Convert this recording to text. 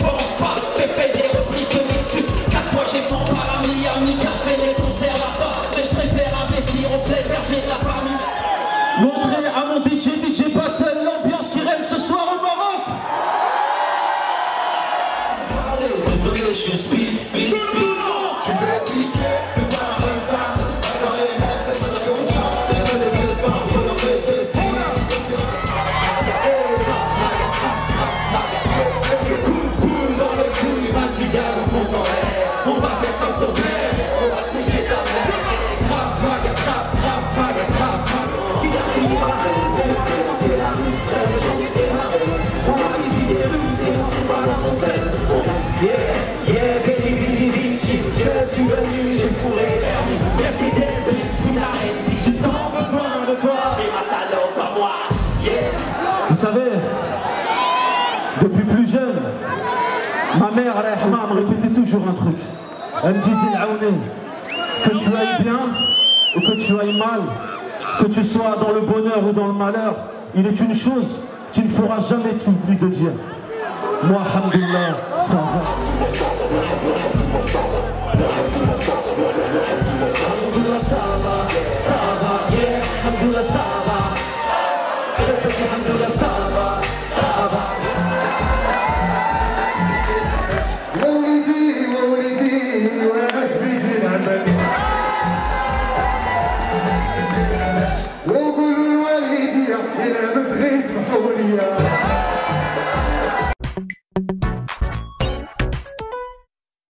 Vendent pas, fait des reprises mon DJ DJ Battle l'ambiance qui règne ce soir au Maroc Désolé, je suis speed, speed, speed. Je suis venu, j'ai fourré. Merci d'être. J'ai tant besoin de toi. Vous savez, depuis plus jeune, ma mère, Allah me répétait toujours un truc. Elle me disait, Aouné, que tu ailles bien ou que tu ailles mal, que tu sois dans le bonheur ou dans le malheur, il est une chose qui ne fera jamais t'oublier de dire. Moi. Alhamdulillah ça va, moi les dire, et la.